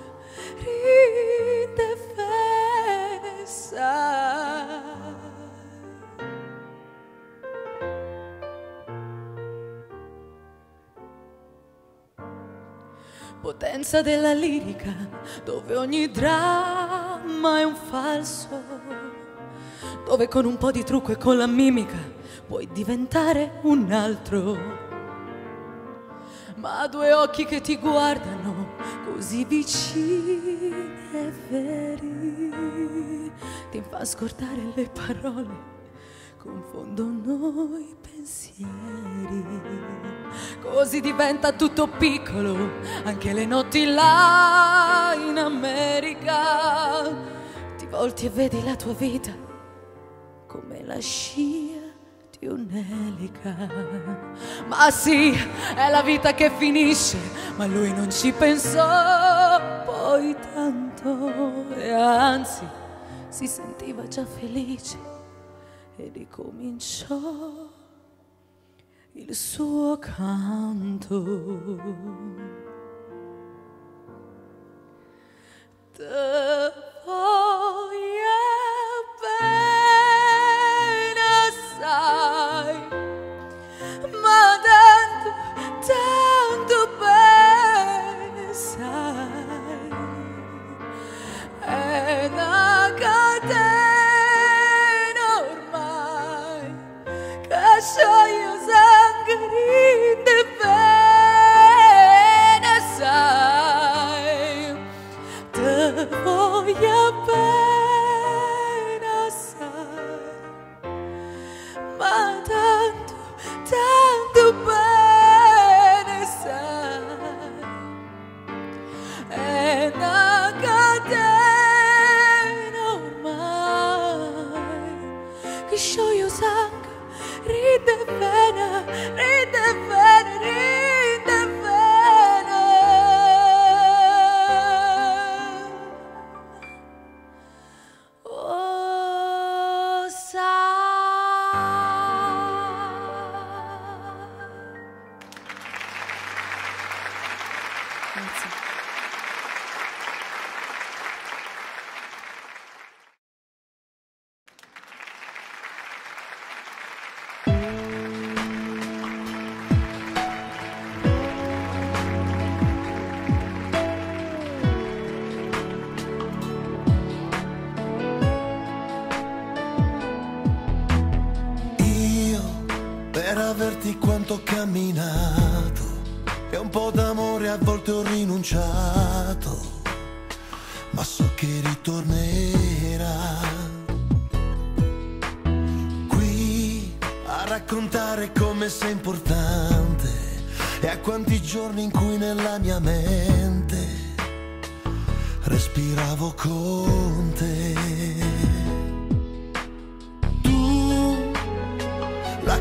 rinde bene sai. Potenza della lirica, dove ogni dramma è un falso, dove con un po' di trucco e con la mimica puoi diventare un altro. Ma due occhi che ti guardano così vicini e veri, ti fa scordare le parole confondono i pensieri. Così diventa tutto piccolo, anche le notti là in America. Ti volti e vedi la tua vita come la scia di un'elica. Ma sì, è la vita che finisce, ma lui non ci pensò poi tanto e anzi si sentiva già felice e ricominciò il suo canto. Te voglio bene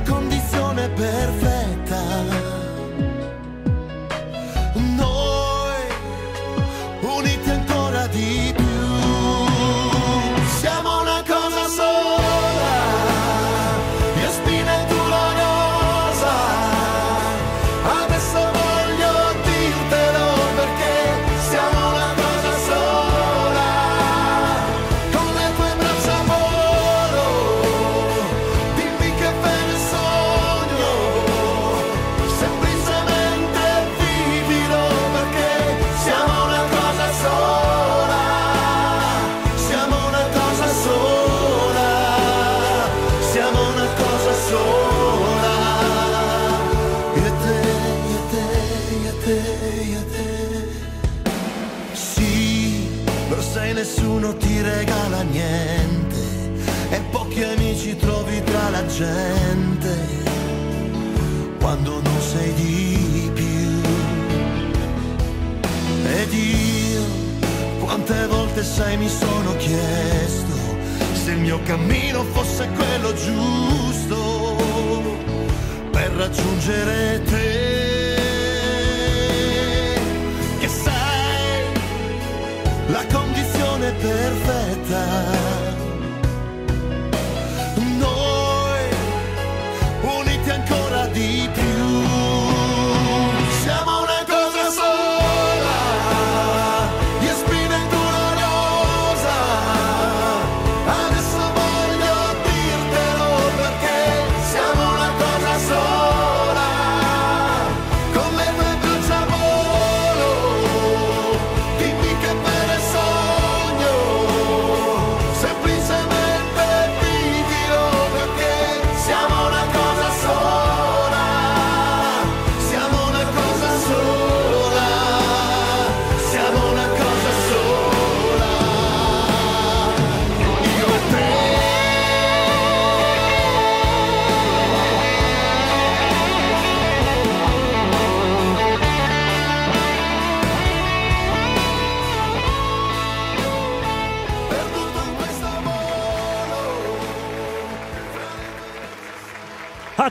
la gente quando non sei di più. Ed io quante volte sai mi sono chiesto se il mio cammino fosse quello giusto per raggiungere te. Che sei la condizione perfetta.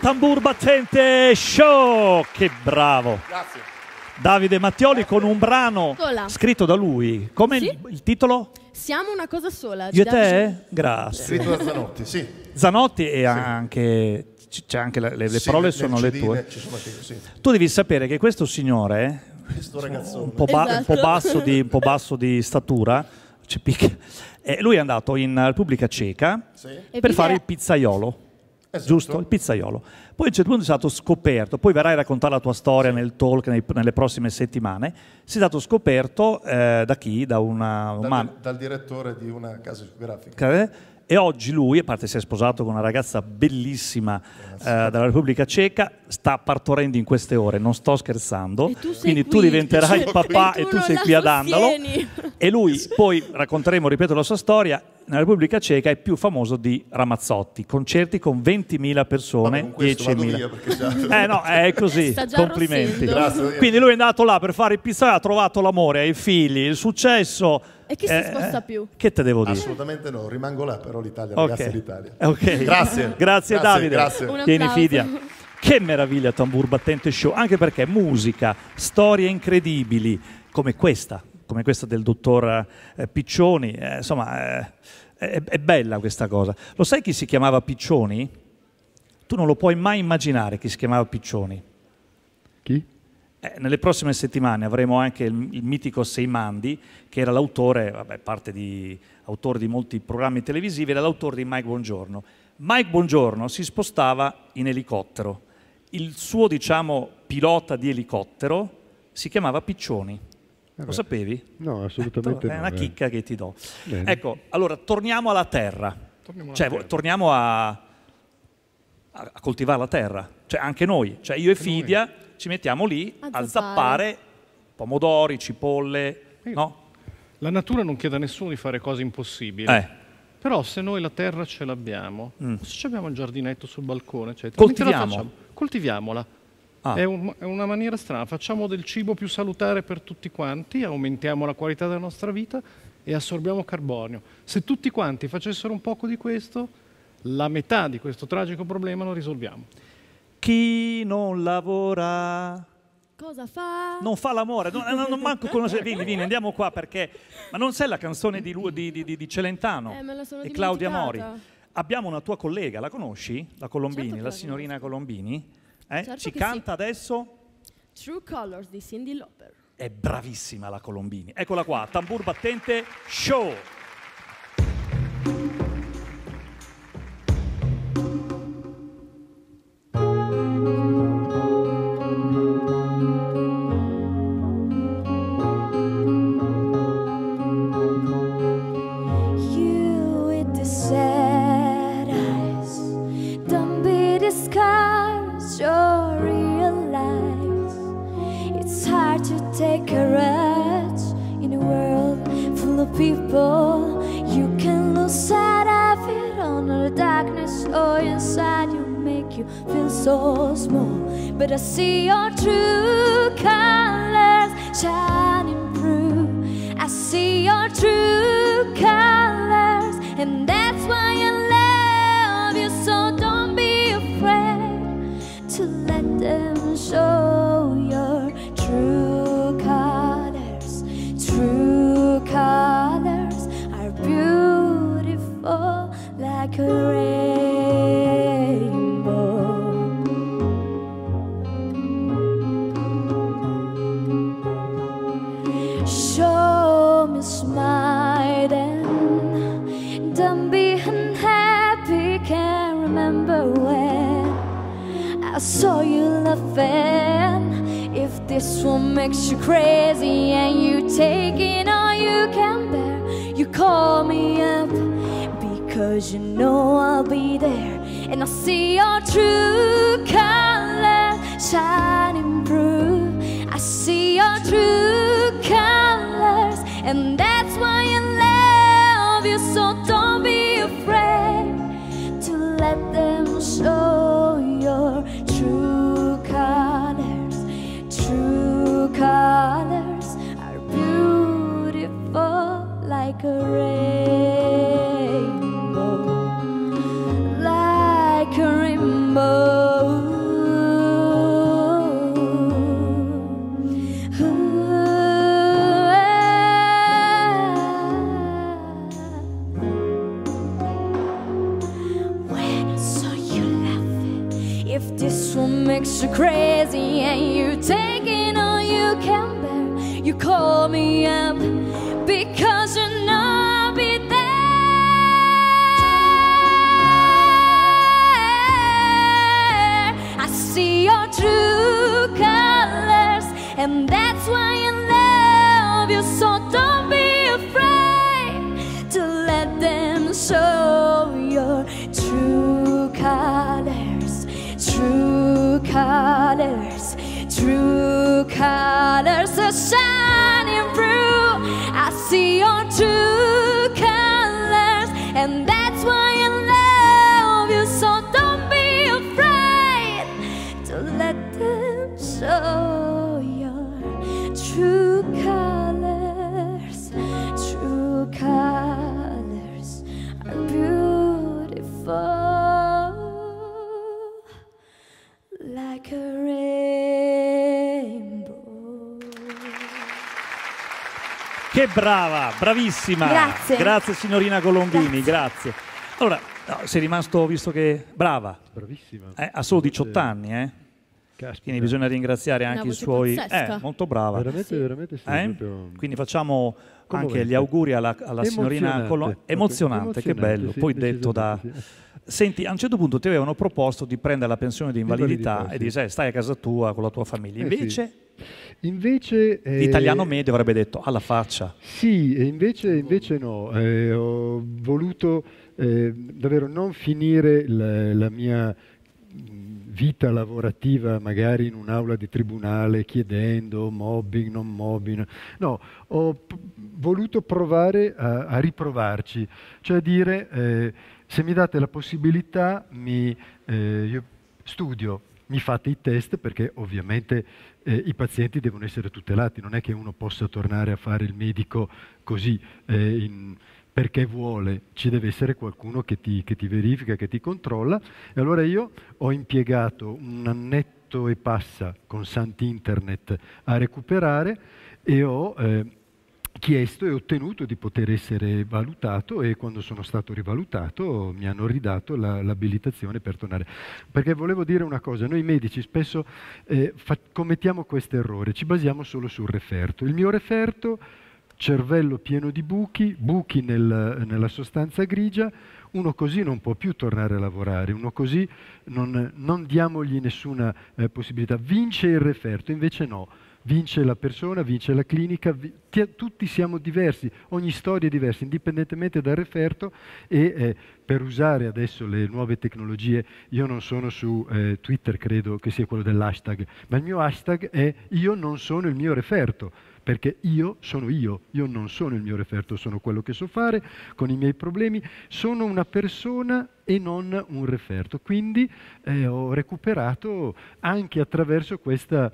Tambur battente show! Che bravo! Grazie. Davide Mattioli con un brano Sola. scritto da lui. Come Sì. il, il titolo? Siamo una cosa sola. Io e Davide te? Grazie. Scritto da Zanotti, sì. Zanotti e anche... c- C'è anche le, le- le Sì, parole nel sono le CD tue. ci sono anche- sì. Tu devi sapere che questo signore, Questo ragazzone. un po', ba- un po' Esatto. basso, di, un po' basso di statura, c'è picca- eh, lui è andato in Repubblica Ceca Sì. Per fare il pizzaiolo. Esatto. Giusto? Il pizzaiolo. Poi a un certo punto è stato scoperto, poi verrai a raccontare la tua storia nel talk nei- nelle prossime settimane, sei stato scoperto eh, da chi? Da una, un Dal, man- dal direttore di una casa discografica. E oggi lui, a parte si è sposato con una ragazza bellissima eh, dalla Repubblica Ceca, sta partorendo in queste ore, non sto scherzando, E tu sei quindi tu qui. diventerai E papà tu e tu sei qui ad Andalo. E lui, poi racconteremo, ripeto, la sua storia, nella Repubblica Ceca è più famoso di Ramazzotti, concerti con 20.000 persone, Vabbè, con questo vado 10.000. via perché già- Eh no, è così, complimenti. Grazie. Quindi lui è andato là per fare il pizzaiolo, ha trovato l'amore, i figli, il successo, E chi si Eh, sposta eh, più? Che te devo dire? Assolutamente no, rimango là, però l'Italia, Ok. ragazzi l'Italia. Ok. Grazie. Grazie, Davide. Grazie. Tieni. Fidia. Che meraviglia Tambur Battente Show, anche perché musica, storie incredibili come questa, come questa del dottor eh, Piccioni, eh, insomma eh, è, è bella questa cosa. Lo sai chi si chiamava Piccioni? Tu non lo puoi mai immaginare chi si chiamava Piccioni. Chi? Eh, nelle prossime settimane avremo anche il, il mitico Seimandi, che era l'autore, vabbè, parte di autore di molti programmi televisivi, era l'autore di Mike Buongiorno. Mike Buongiorno si spostava in elicottero. Il suo, diciamo, pilota di elicottero si chiamava Piccioni. Lo Vabbè. sapevi? No, assolutamente È no. una eh. chicca che ti do. Bene. Ecco, allora torniamo alla terra. Torniamo alla Cioè, terra. torniamo a, a- a coltivare la terra. Cioè, anche noi, cioè io e Fidia ci mettiamo lì A a, zappare. zappare pomodori, cipolle, no? La natura non chiede a nessuno di fare cose impossibili. Eh. Però se noi la terra ce l'abbiamo, Mm. se ci abbiamo il giardinetto sul balcone, eccetera, Coltiviamo? Coltiviamola. Ah. È, un- è una maniera strana, facciamo del cibo più salutare per tutti quanti, aumentiamo la qualità della nostra vita e assorbiamo carbonio. Se tutti quanti facessero un poco di questo, la metà di questo tragico problema lo risolviamo. Chi non lavora Cosa fa? non fa l'amore. Non, non- non manco conoscere. Vieni, vieni, andiamo qua perché. Ma non sai la canzone di, lui- di- di- di- Celentano Eh, e Claudia Mori? Abbiamo una tua collega, la conosci? La Colombini, Certo la signorina Colombini? Eh? Certo Ci canta adesso? True Colors di Cindy Lauper. È bravissima la Colombini. Eccola qua, tambur battente show. Make you feel so small. But I see your true colors shining through. I see your true colors, and that's why I love you. So don't be afraid to let them show your true colors. True colors are beautiful like a rainbow. Laughing. If this one makes you crazy and you take taking all you can bear, you call me up because you know I'll be there. And I'll see your true color shining through. I see your true colors, and that's why I love you. So don't be afraid to let them show your true colors, true colors, true colors Che brava, bravissima. Grazie. Grazie signorina Colombini, grazie. Allora, no, sei rimasto, visto che brava, Bravissima. eh, ha solo 18 anni, eh? Caspita. Quindi bisogna ringraziare anche i suoi... pazzesca. Eh, molto brava. Veramente, veramente sì. Eh? proprio- Quindi facciamo anche Commovente. gli auguri alla, alla signorina proprio. Emozionante, che bello. sì, Poi detto da... decisamente Senti, a un certo punto ti avevano proposto di prendere la pensione di invalidità Invalidità, e sì. di sai, stai a casa tua con la tua famiglia. Eh, sì. Invece eh, l'italiano medio avrebbe detto alla faccia. Sì, e invece, invece no. Eh, ho voluto eh, davvero non finire la, la mia vita lavorativa magari in un'aula di tribunale chiedendo mobbing, non mobbing. No, ho p- voluto provare a, a riprovarci, cioè dire eh, se mi date la possibilità mi, eh, io studio, mi fate i test perché ovviamente eh, i pazienti devono essere tutelati, non è che uno possa tornare a fare il medico così eh, in- perché vuole, ci deve essere qualcuno che ti, che ti verifica, che ti controlla. E allora io ho impiegato un annetto e passa con Sant'Internet a recuperare e ho eh, chiesto e ottenuto di poter essere valutato e quando sono stato rivalutato mi hanno ridato la- l'abilitazione per tornare. Perché volevo dire una cosa, noi medici spesso eh, fa- commettiamo questo errore, ci basiamo solo sul referto. Il mio referto, cervello pieno di buchi, buchi nel- nella sostanza grigia, uno così non può più tornare a lavorare, uno così non, non diamogli nessuna eh, possibilità. Vince il referto, invece no. Vince la persona, vince la clinica, tutti siamo diversi, ogni storia è diversa, indipendentemente dal referto e eh, per usare adesso le nuove tecnologie, io non sono su eh, Twitter, credo che sia quello dell'hashtag, ma il mio hashtag è io non sono il mio referto, perché io sono io, io non sono il mio referto, sono quello che so fare con i miei problemi, sono una persona e non un referto. Quindi eh, ho recuperato anche attraverso questa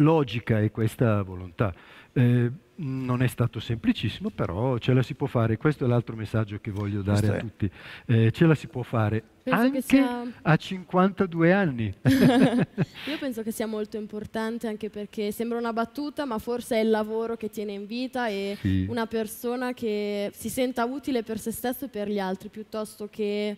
logica e questa volontà. Eh, non è stato semplicissimo, però ce la si può fare. Questo è l'altro messaggio che voglio dare Questo a è. tutti. Eh, ce la si può fare Penso che anche sia- a 52 anni. Io penso che sia molto importante anche perché sembra una battuta, ma forse è il lavoro che tiene in vita e Sì. una persona che si senta utile per se stesso e per gli altri, piuttosto che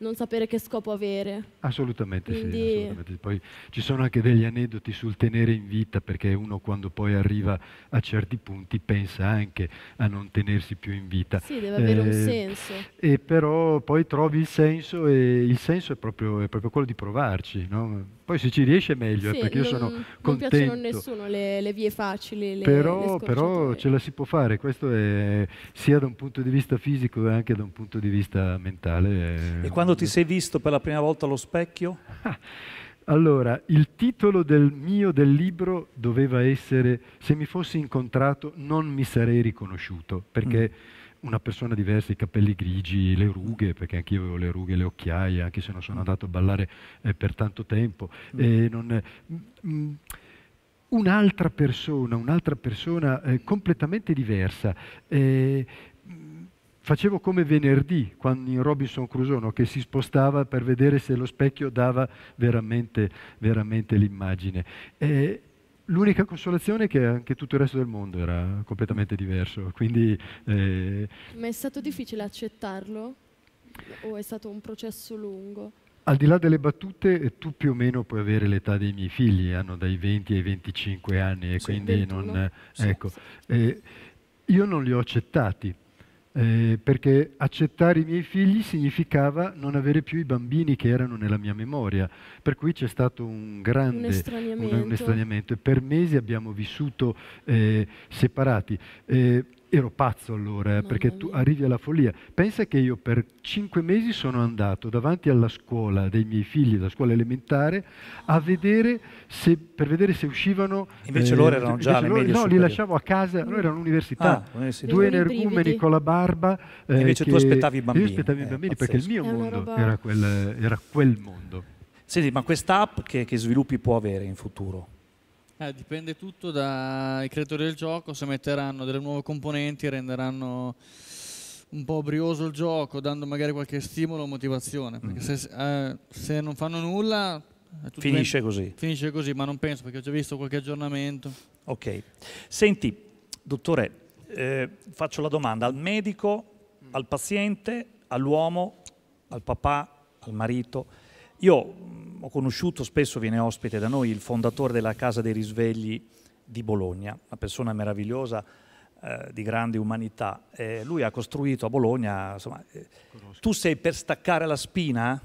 non sapere che scopo avere. Assolutamente sì, Quindi- assolutamente sì. Poi ci sono anche degli aneddoti sul tenere in vita, perché uno quando poi arriva a certi punti pensa anche a non tenersi più in vita. Sì, deve avere un Eh, senso. E però poi trovi il senso e il senso è proprio, è proprio quello di provarci. no? Poi se ci riesce meglio, eh, Sì, perché io non, sono non contento. piacciono a nessuno le, le vie facili, le, però, le però ce la si può fare, questo è sia da un punto di vista fisico e anche da un punto di vista mentale. E quando ti sei visto per la prima volta allo specchio? Allora, il titolo del mio del libro doveva essere Se mi fossi incontrato non mi sarei riconosciuto, perché una persona diversa, i capelli grigi, le rughe, perché anch'io avevo le rughe, le occhiaie, anche se non sono andato a ballare eh, per tanto tempo. e non- mm, un'altra persona, un'altra persona eh, completamente diversa. Eh, mh, facevo come venerdì quando in Robinson Crusoe no, che si spostava per vedere se lo specchio dava veramente, veramente l'immagine. Eh, L'unica consolazione è che anche tutto il resto del mondo era completamente diverso, quindi eh, Ma è stato difficile accettarlo? O è stato un processo lungo? Al di là delle battute, tu più o meno puoi avere l'età dei miei figli, hanno dai 20 ai 25 anni e Sì, quindi 21. non... eh, Sì, ecco, eh, io non li ho accettati, eh, perché accettare i miei figli significava non avere più i bambini che erano nella mia memoria, per cui c'è stato un grande Un estraniamento. un estraniamento e per mesi abbiamo vissuto eh, separati. Eh, ero pazzo allora, eh, perché tu arrivi alla follia. Pensa che io per cinque mesi sono andato davanti alla scuola dei miei figli, la scuola elementare, a vedere se, per vedere se uscivano... Invece loro erano già alle medie No, li lasciavo a casa, loro erano all'università, Ah, università. due energumeni con la barba. eh, Invece tu aspettavi i bambini. Io aspettavo i Eh, bambini, perché il mio mondo era quel, era quel mondo. Senti, ma quest'app che, che sviluppi può avere in futuro? Eh, dipende tutto dai creatori del gioco, se metteranno delle nuove componenti renderanno un po' brioso il gioco, dando magari qualche stimolo o motivazione. Perché se, eh, se non fanno nulla... Finisce ben- così. Finisce così, ma non penso perché ho già visto qualche aggiornamento. Ok. Senti, dottore, eh, faccio la domanda al medico, al paziente, all'uomo, al papà, al marito. Io ho conosciuto, spesso viene ospite da noi, il fondatore della Casa dei Risvegli di Bologna, una persona meravigliosa, eh, di grande umanità. Eh, lui ha costruito a Bologna, insomma, eh, tu sei per staccare la spina?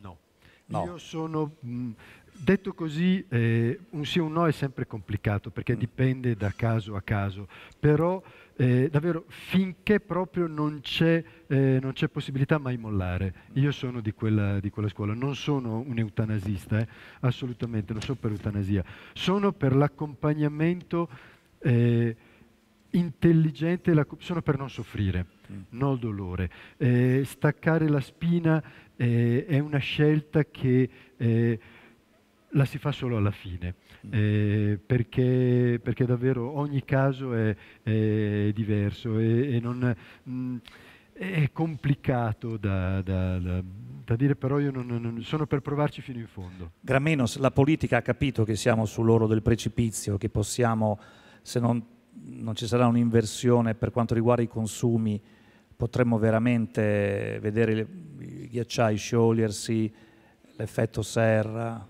No. No. Io sono, mh, detto così, eh, un sì o un no è sempre complicato perché Mm. dipende da caso a caso, però eh, davvero finché proprio non c'è, eh, non c'è possibilità mai mollare. Io sono di quella, di quella scuola, non sono un eutanasista, eh, assolutamente, non sono per eutanasia, sono per l'accompagnamento eh, intelligente, la- sono per non soffrire, non il dolore. Eh, staccare la spina eh, è una scelta che la si fa solo alla fine, eh, perché, perché davvero ogni caso è, è diverso e, non, mh, è complicato da, da- da- da dire, però io non- non- sono per provarci fino in fondo. Gramenos, la politica ha capito che siamo sull'oro del precipizio, che possiamo, se non, non ci sarà un'inversione per quanto riguarda i consumi, potremmo veramente vedere i ghiacciai sciogliersi, l'effetto serra.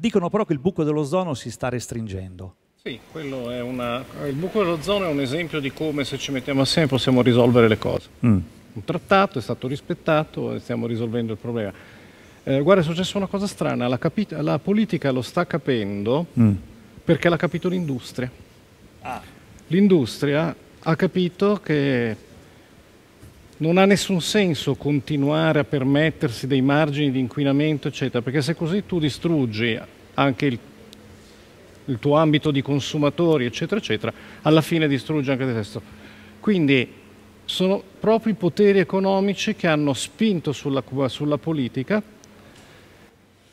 Dicono però che il buco dell'ozono si sta restringendo. Sì, quello è una... il buco dell'ozono è un esempio di come se ci mettiamo assieme possiamo risolvere le cose. Mm. Un trattato è stato rispettato e stiamo risolvendo il problema. Eh, guarda, è successa una cosa strana, la, capi- la politica lo sta capendo Mm. perché l'ha capito l'industria. Ah. L'industria ha capito che non ha nessun senso continuare a permettersi dei margini di inquinamento, eccetera, perché se così tu distruggi anche il, il tuo ambito di consumatori, eccetera, eccetera, alla fine distruggi anche te stesso. Quindi sono proprio i poteri economici che hanno spinto sulla, sulla politica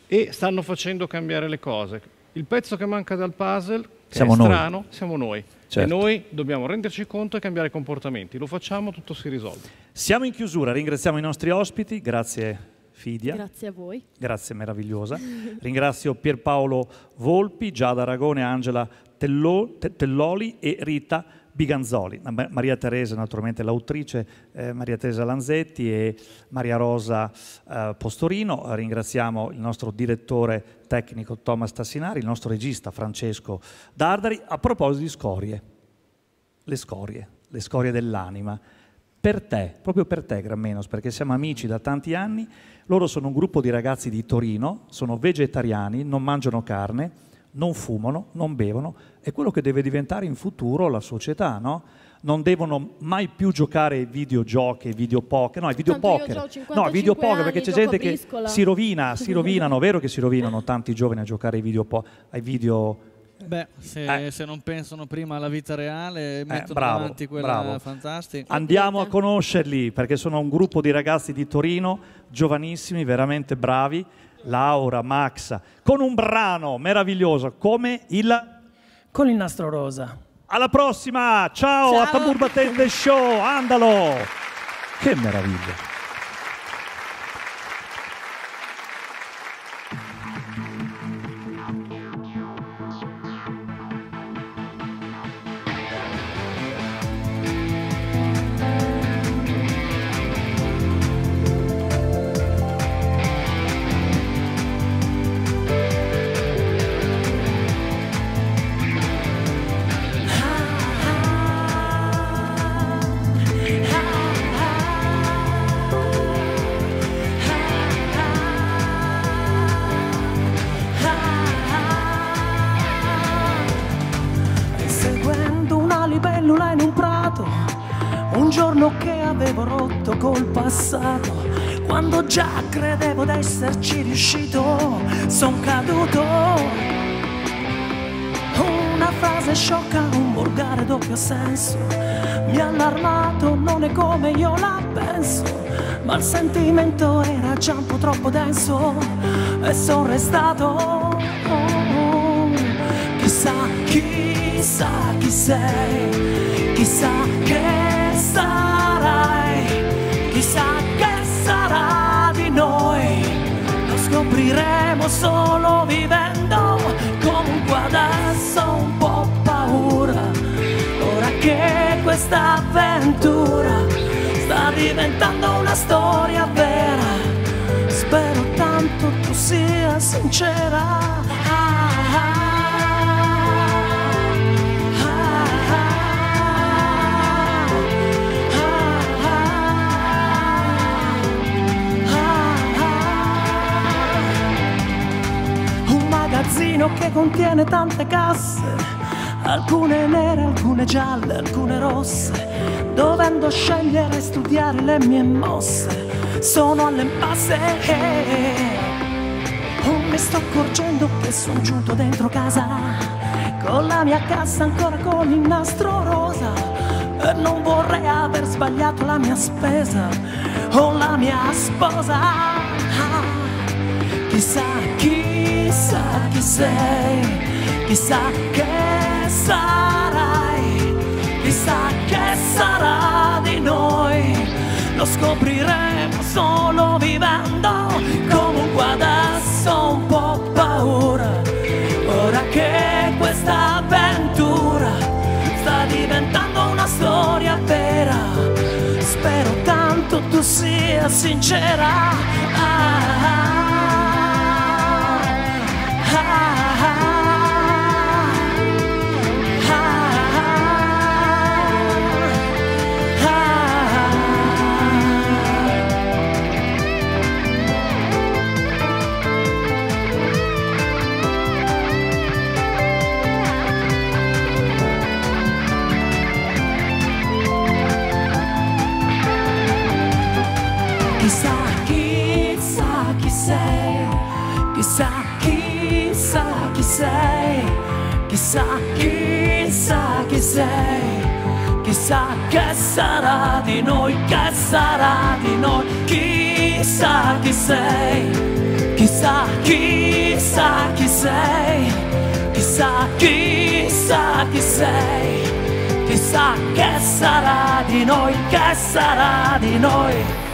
e stanno facendo cambiare le cose. Il pezzo che manca dal puzzle, che Siamo è noi. strano, siamo noi. Certo. E noi dobbiamo renderci conto e cambiare comportamenti. Lo facciamo, tutto si risolve. Siamo in chiusura, ringraziamo i nostri ospiti, grazie Fidia. Grazie a voi. Grazie, meravigliosa. Ringrazio Pierpaolo Volpi, Giada Aragone, Angela Tello- Te- Telloli e Rita Biganzoli. Ma- Maria Teresa, naturalmente l'autrice, eh, Maria Teresa Lanzetti e Maria Rosa eh, Postorino. Ringraziamo il nostro direttore tecnico Thomas Tassinari, il nostro regista Francesco Dardari. A proposito di scorie, le scorie, le scorie dell'anima. Per te, proprio per te Grammenos, perché siamo amici da tanti anni, loro sono un gruppo di ragazzi di Torino, sono vegetariani, non mangiano carne, non fumano, non bevono, è quello che deve diventare in futuro la società, no? Non devono mai più giocare ai videogiochi, ai videopoker, no, ai videopoker. No, 55 ai videopoker perché c'è gente che si rovina, si rovinano, vero che si rovinano tanti giovani a giocare ai videopoker, ai video Beh, se, Eh. se non pensano prima alla vita reale, mettono bravo, davanti quella bravo. fantastica. Andiamo a conoscerli perché sono un gruppo di ragazzi di Torino, giovanissimi, veramente bravi. Laura, Max, con un brano meraviglioso come il... Con il nastro rosa. Alla prossima, ciao, Ciao. a Tambur Battente Show, andalo! Che meraviglia! Giorno che avevo rotto col passato, quando già credevo d'esserci riuscito, son caduto. Una frase sciocca, un volgare doppio senso, mi ha allarmato, non è come io la penso, ma il sentimento era già un po' troppo denso e son restato. Chissà, chissà chi sei, chissà che sarai, chissà che sarà di noi. Lo scopriremo solo vivendo, comunque adesso un po' paura, ora che questa avventura sta diventando una storia vera. Spero tanto tu sia sincera. Magazzino che contiene tante casse, alcune nere, alcune gialle, alcune rosse. Dovendo scegliere e studiare le mie mosse, sono all'impasse. Oh, mi sto accorgendo che sono giunto dentro casa, con la mia cassa ancora con il nastro rosa. E non vorrei aver sbagliato la mia spesa o la mia sposa. Chissà, chissà chi sei, chissà che sarai, chissà che sarà di noi. Lo scopriremo solo vivendo, comunque adesso un po' paura. Ora che questa avventura sta diventando una storia vera, spero tanto tu sia sincera. Ah, Chissà, sei, chissà, chissà chi sei, chissà che sarà di noi, che sarà di noi, chissà chi sei, chissà, chissà chi sei, chissà, chissà chi sei, chissà che sarà di noi, che sarà di noi.